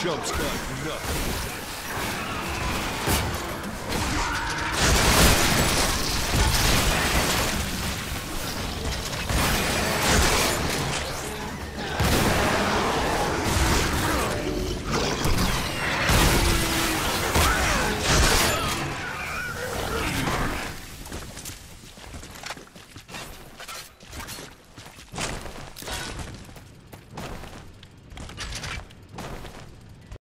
Chumps got nothing.